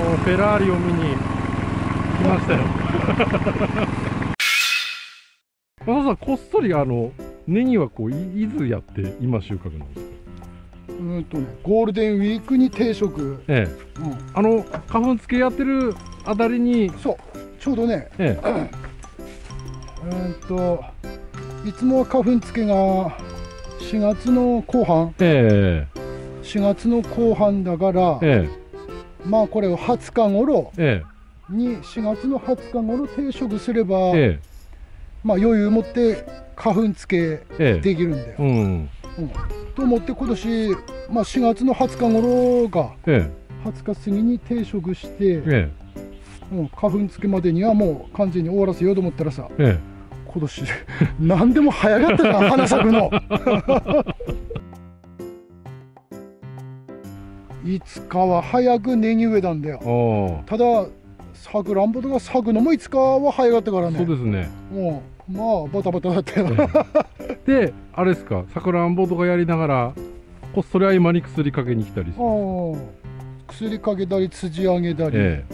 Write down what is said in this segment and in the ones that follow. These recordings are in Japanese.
ェラーリを見に来ましたよ。まささんこっそりあのネギはこういいつやって今収穫なんですか？うんとねゴールデンウィークに定食、ええ。うん、あの花粉付けやってるあたりにそう。ちょうどねええ。うんといつもは花粉付けが4月の後半。え4月の後半だから、ええまあこれを20日頃ええ。に4月の20日頃定食すれば、ええ。まあ余裕持って花粉付けええ。できるんだよ。うん。うん。と思って今年、まあ、4月の20日頃がえ20日過ぎに定食して、ええ。うん、花粉付けまでにはもう完全に終わらせようと思ったらさええ。今年何でも早かったな花咲くの いつかは早くネギ植えたんだよ。たださくらんぼとか咲くのもいつかは早かったからあね。そうですね。もうまあバタバタだったよ。であれですか？さくらんぼとかやりながらこっそり合間に薬かけに来たりしてああ。薬かけたり辻上げたり、え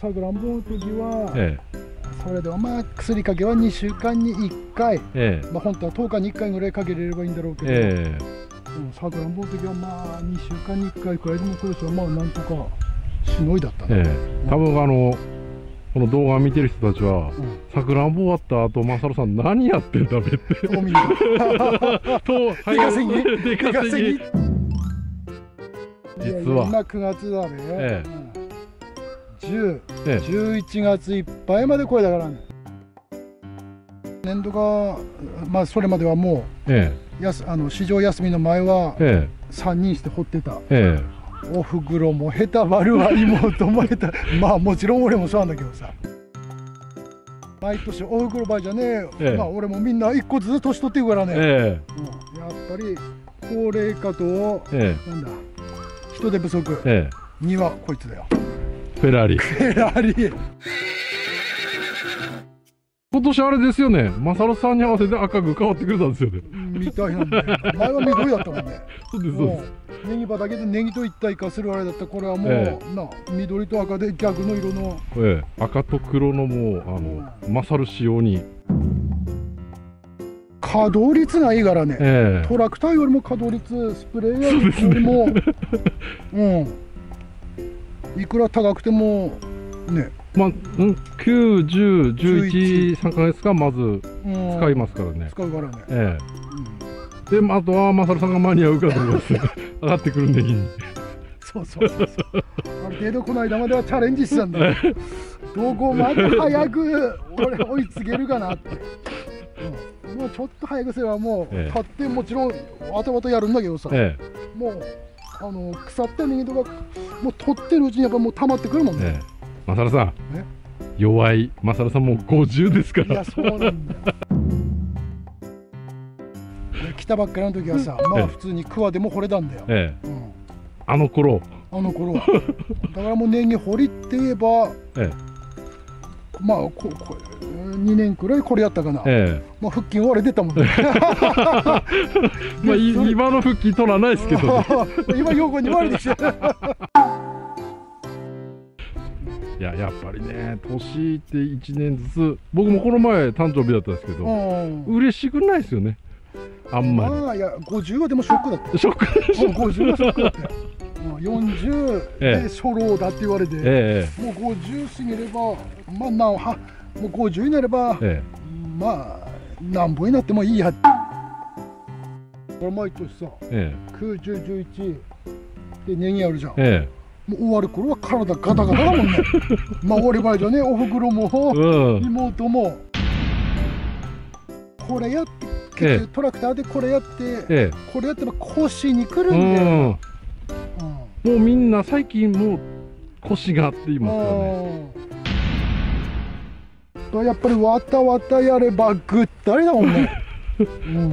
さくらんぼの時は、ええ。それでもまあ薬かけは2週間に1回。ええ。えまあ本当は10日に1回ぐらいかけれればいいんだろうけど、えうんさくらんぼの時はまあ2週間に1回くらいでも今年はまあなんとかしのいだったね、ええ。え多分あのこの動画見てる人たちはうん。さくらんぼ終わった後マサルさん何やってんだべって。と出稼ぎ出稼ぎ実は。今9月だね、えうん。10ええ。11月いっぱいまでこれだからね年度がまあそれまではもえうやすあの市場休みの前はええ。3人して掘ってた。ええ。おふくろも下手悪は妹も下手 まあもちろん俺もそうなんだけどさ。毎年おふくろばあじゃねえ、え。えまあ俺もみんな一個ずつ年取っていくからね、えうん。やっぱり高齢化とええ。なんだ人手不足えええ。にはこいつだよ。フェラーリ。フェラーリ今年あれですよね。マサルさんに合わせて赤く変わってくれたんですよね。みたいなんだよ前は緑だったもんね。そうですそうでもうネギ畑でネギと一体化するあれだった。これはもう、えな緑と赤で逆の色の。すええ。赤と黒のもうあのマサル仕様に。稼働率がいいからね、ええ。トラクターよりも稼働率スプレーよりも。うん。いくら高くてもね、まあ、うん、9、10、11、3ヶ月間まずうん、使いますからね。使うからね、えうんえ。で、まあ、あとは、マサルさんが間に合うかと思います。上がってくるネギに。そうそうそうそう。ある程度この間まではチャレンジしてたんだよどこまで早く俺追いつけるかなって、うん、もうちょっと早くすればもう、ええ。立ってもちろんわたわたやるんだけどさ、えもうあの腐ったネギとかもう取ってるうちにやっぱもう溜まってくるもんえ、えね、え。マサルさんえ？弱い。マサルさんもう50ですかいやら。そうなんだよで 来たばっかりの時はさまええあ普通に桑でも掘れたんだよ、ええ。うん、あの頃。あの頃はだからもうネギ掘りって言えばええ。まあここ2年くらいこれやったかな、えまあ腹筋割れてたもんねえ。まあ、い今の復帰取らないですけど、ね。今横に割れてきていや、やっぱりね、年いって1年ずつ。僕もこの前誕生日だったんですけど。うん嬉しくないですよね。あんまり。まあいや50はでもショックだったよショックでしょ。うん50はショックだった ようん40ええで初老だって言われて、えもう50過ぎればまあなおはもう50になれば、え。えまあなんぼになってもいいやこれ毎年さえ。え91011でネギあるじゃんえ。えもう終わる頃は体ガタガタだもんね まあ俺ばいじゃねおふくろもえ。うん。妹もこれやってトラクターでこれやって、えこれやってば腰にくるえ。んだよ、うん。うんもうみんな最近もう腰がって言いますからね。うんやっぱりわたわたやればぐったりだもんね、うん、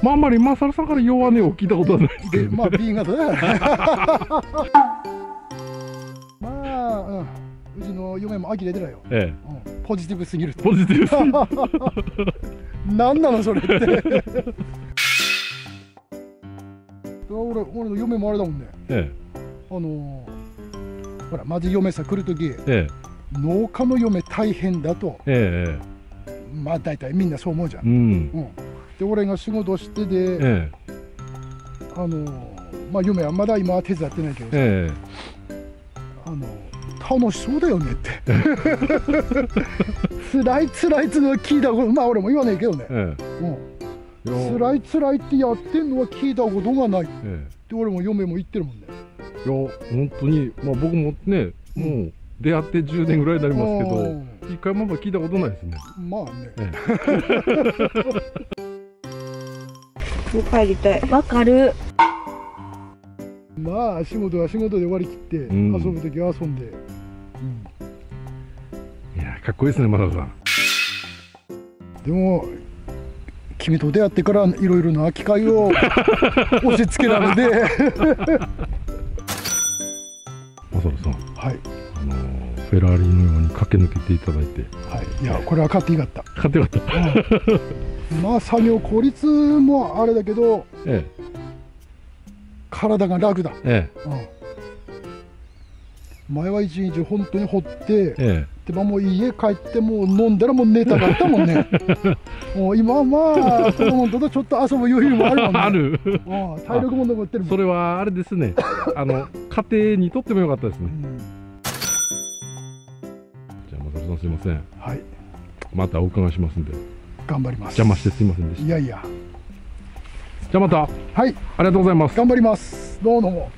まああんまりマサルさんから弱音を聞いたことはないですけど、ね。でまあ B 型だよまあ、うん、うちの嫁も呆れてないよ、えうん、ポジティブすぎるえ。ポジティブです。何なのそれって。俺俺の嫁もあれだもんね。えあのほらまず嫁さ来る時え農家の嫁大変だと。えええまあ大体みんなそう思うじゃん、うん。うん、で俺が仕事してで、えあのまあ嫁はまだ今は手伝ってないけどえさ、えあの楽しそうだよねって。辛い辛いっていうのは聞いたことまあ俺も言わないけどね、えうん、えいや。辛い辛いってやってんのは聞いたことがない。ってえ俺も嫁も言ってるもんね。えいや本当にまあ僕もねもう出会って10年ぐらいになりますけど一回も聞いたことないですね。うんまあね。え。もう帰りたい。わかる。まあ仕事は仕事で割り切って、うん。遊ぶ時は遊んで、えいやかっこいいですねマダさん。でも君と出会ってからいろいろな機会を 押し付けられて。マサルさん。はい。あのーフェラーリのように駆け抜けていただいて。はい。いやこれは買っていいかった。買ってよかった。まあ作業効率もあれだけどえ。体が楽だ、ええ。うん、前は一日本当に掘ってええ。でまあもう家帰ってもう飲んだらもう寝たかったもんね。もう今はまあ子供とちょっと遊ぶ余裕もあるもんえね。ある。うん体力も残ってるそれはあれですね。あの家庭にとってもよかったですね。うん。じゃあマサルさんすいません。はい。またお伺いしますんで。頑張ります。邪魔してすいませんでした。いやいや。じゃあまた。あはい。りがとうございます。頑張ります。どうもどうも